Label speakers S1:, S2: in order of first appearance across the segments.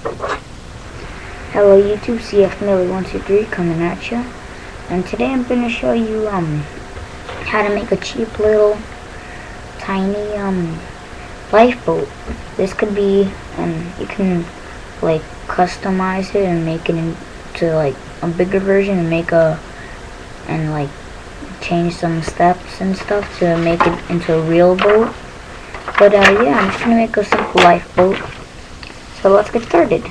S1: Hello YouTube, CF Mele 123 coming at you. And today I'm going to show you um how to make a cheap little tiny um lifeboat. This could be and you can like customize it and make it into like a bigger version and make a and like change some steps and stuff to make it into a real boat. But uh, yeah, I'm just gonna make a simple lifeboat. So let's get started.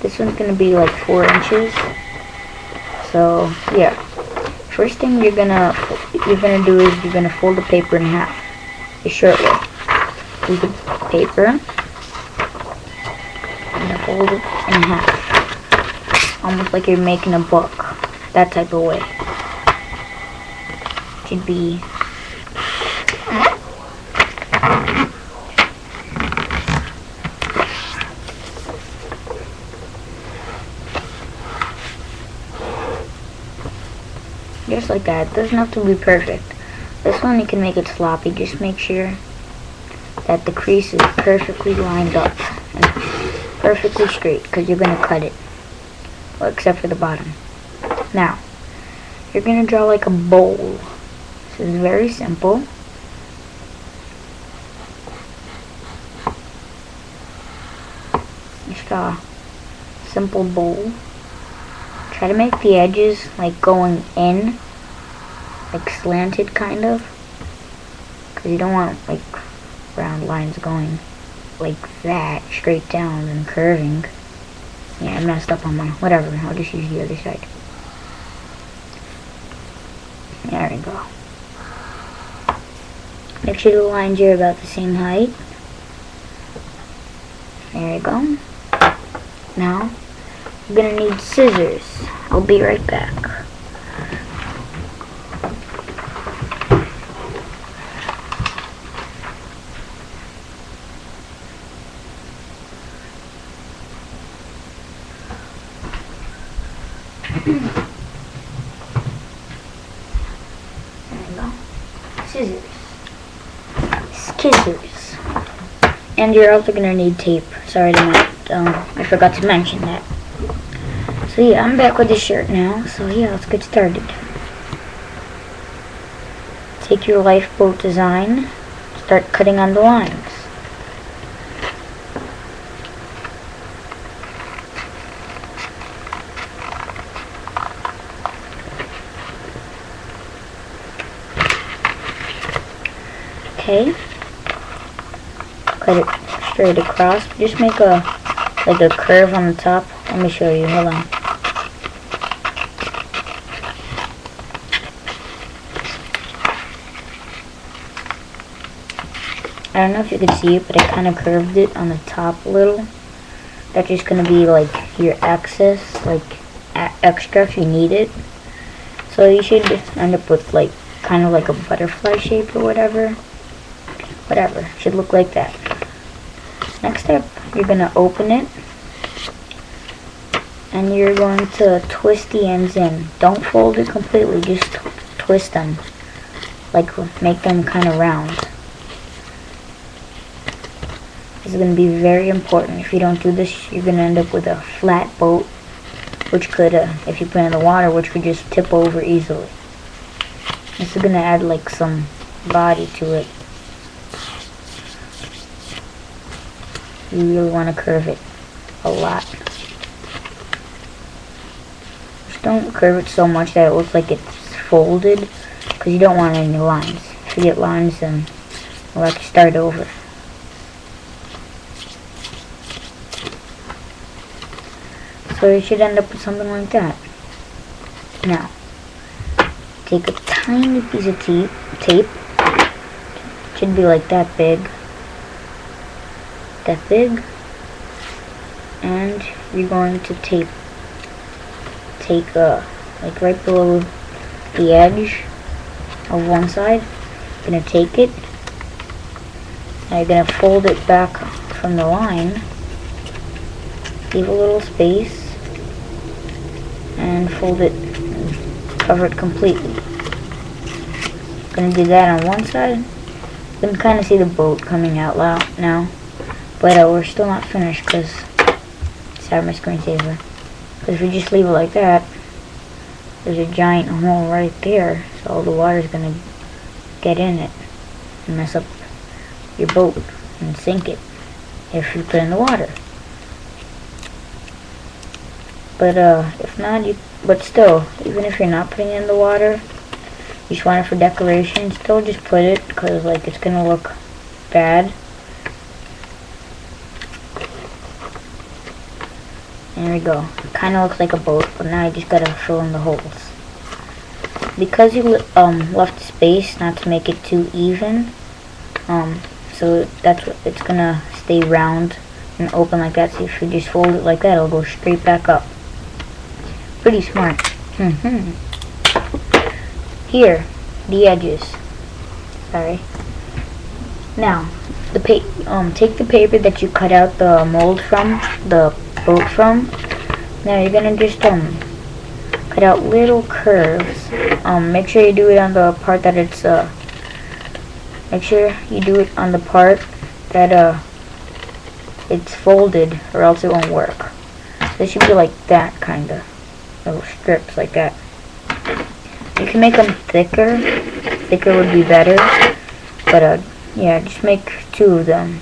S1: This one's gonna be like four inches. So yeah, first thing you're gonna you're gonna do is you're gonna fold the paper in half, the short way. Use the paper and fold it in half, almost like you're making a book, that type of way. Should be Just like that. It doesn't have to be perfect. This one you can make it sloppy. Just make sure that the crease is perfectly lined up and perfectly straight because you're going to cut it. Well, except for the bottom. Now, you're going to draw like a bowl. This is very simple. Just a simple bowl. Try to make the edges like going in, like slanted kind of. Because you don't want like round lines going like that, straight down and curving. Yeah, I messed up on my, whatever, I'll just use the other side. There we go. Make sure the lines are about the same height. There you go. Now, I'm gonna need scissors. I'll be right back. there we go. Scissors. Scissors. And you're also gonna need tape. Sorry to not, um, I forgot to mention that. So yeah, I'm back with the shirt now. So yeah, let's get started. Take your lifeboat design, start cutting on the lines. Okay. Cut it straight across. Just make a like a curve on the top. Let me show you. Hold on. I don't know if you can see it, but I kind of curved it on the top a little. That's just going to be like your excess, like extra if you need it. So you should end up with like kind of like a butterfly shape or whatever. Whatever. Should look like that. Next step, you're going to open it. And you're going to twist the ends in. Don't fold it completely, just twist them. Like make them kind of round. Is going to be very important. If you don't do this, you're going to end up with a flat boat, which could, uh, if you put it in the water, which could just tip over easily. This is going to add like some body to it. You really want to curve it a lot. Just don't curve it so much that it looks like it's folded, because you don't want any lines. If you get lines, then we'll have to start over. So you should end up with something like that. Now, take a tiny piece of tape, tape, should be like that big, that big, and you're going to tape, take a, like right below the edge of one side, you're to take it, and you're going to fold it back from the line, leave a little space, and fold it and cover it completely. Gonna do that on one side. You can kind of see the boat coming out loud now, but uh, we're still not finished because it's out of my screensaver. Because if we just leave it like that, there's a giant hole right there, so all the water's gonna get in it and mess up your boat and sink it if you put in the water. But uh, if not, you but still, even if you're not putting it in the water, you just want it for decoration, still just put it because like it's gonna look bad. There we go. Kind of looks like a boat, but now I just gotta fill in the holes. Because you um, left space not to make it too even, um, so that's what it's gonna stay round and open like that. So if you just fold it like that, it'll go straight back up. Pretty smart. Mm-hmm. Here, the edges. Sorry. Now, the pa um, take the paper that you cut out the mold from, the boat from. Now you're gonna just um cut out little curves. Um, make sure you do it on the part that it's uh. Make sure you do it on the part that uh it's folded, or else it won't work. This should be like that, kinda little strips like that. You can make them thicker. Thicker would be better. But, uh, yeah, just make two of them.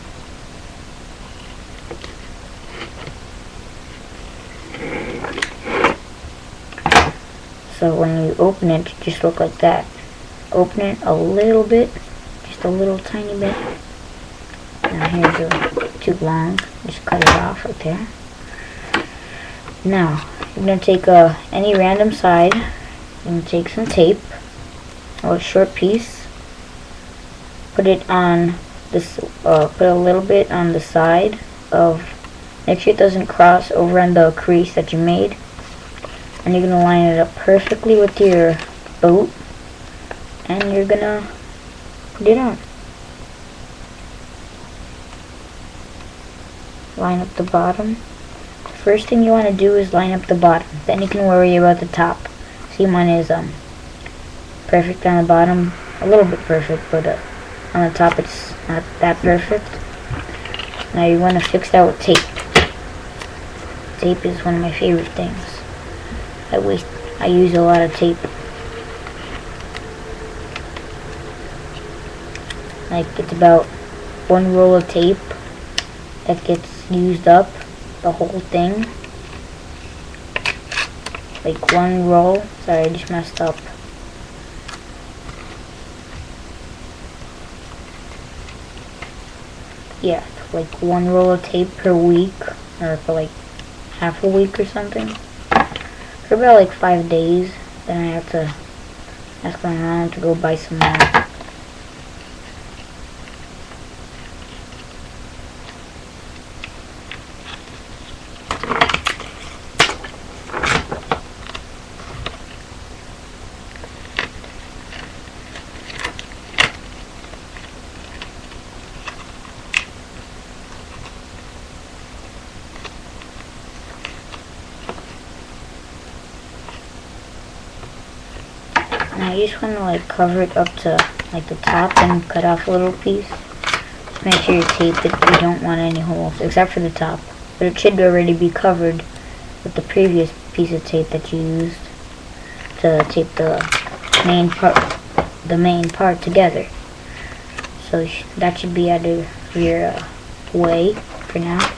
S1: So when you open it, just look like that. Open it a little bit, just a little tiny bit. Now here's a, too long, just cut it off right there. Now, you're going to take uh, any random side and take some tape, or a short piece, put it on this, uh, put a little bit on the side of, make sure it doesn't cross over on the crease that you made, and you're going to line it up perfectly with your boat, and you're going to put it on. Line up the bottom first thing you want to do is line up the bottom. Then you can worry about the top. See, mine is um perfect on the bottom. A little bit perfect, but uh, on the top it's not that perfect. Now you want to fix that with tape. Tape is one of my favorite things. I waste, I use a lot of tape. Like it's about one roll of tape that gets used up the whole thing. Like one roll. Sorry, I just messed up. Yeah, like one roll of tape per week. Or for like half a week or something. For about like five days. Then I have to ask my mom to go buy some more. Now you just want to like cover it up to like the top and cut off a little piece. Just make sure you tape it. You don't want any holes except for the top. But it should already be covered with the previous piece of tape that you used to tape the main part the main part together. So that should be out of your uh, way for now.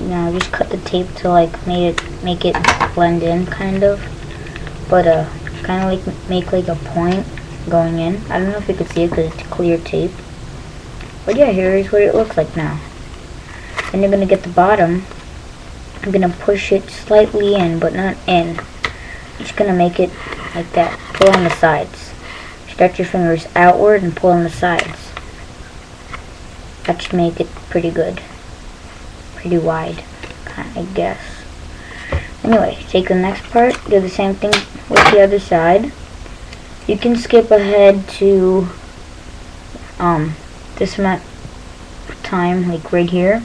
S1: Now just cut the tape to like make it make it blend in kind of, but uh, kind of like make like a point going in. I don't know if you can see it because it's clear tape. But yeah, here is what it looks like now. Then you're gonna get the bottom. I'm gonna push it slightly in, but not in. Just gonna make it like that. Pull on the sides. Stretch your fingers outward and pull on the sides. That should make it pretty good pretty wide, I guess. Anyway, take the next part, do the same thing with the other side. You can skip ahead to um, this amount time, like right here.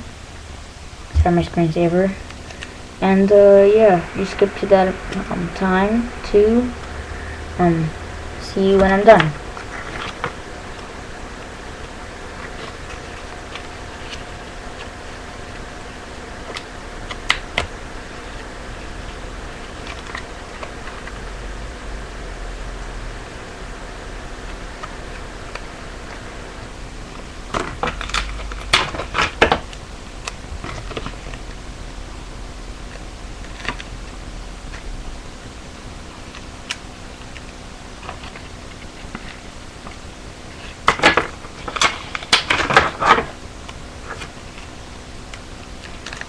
S1: Start my screensaver. And uh, yeah, you skip to that um, time to um, see when I'm done.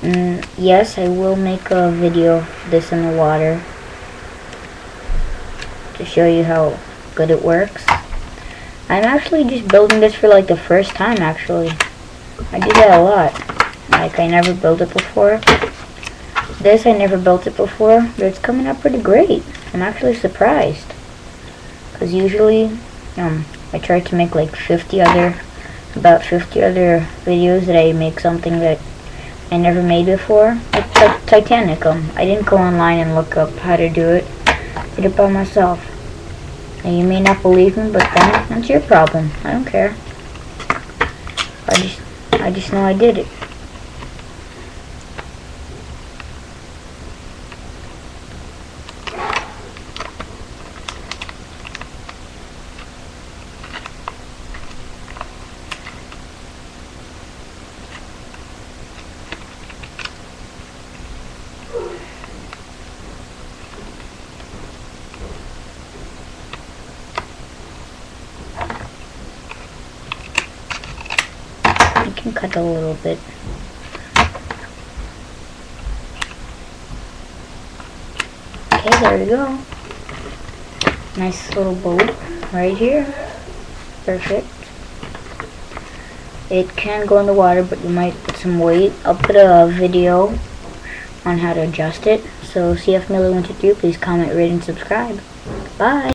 S1: Mm, yes, I will make a video of this in the water to show you how good it works. I'm actually just building this for like the first time actually. I do that a lot. Like I never built it before. This I never built it before, but it's coming out pretty great. I'm actually surprised. Cause usually um I try to make like 50 other about 50 other videos that I make something that I never made before. It's like Titanic. Um, I didn't go online and look up how to do it. I Did it by myself. Now you may not believe me, but then that's your problem. I don't care. I just, I just know I did it. I can a little bit. Okay, there we go. Nice little boat right here. Perfect. It can go in the water, but you might put some weight. I'll put a video on how to adjust it. So CF Mele 123, please comment, rate, and subscribe. Bye.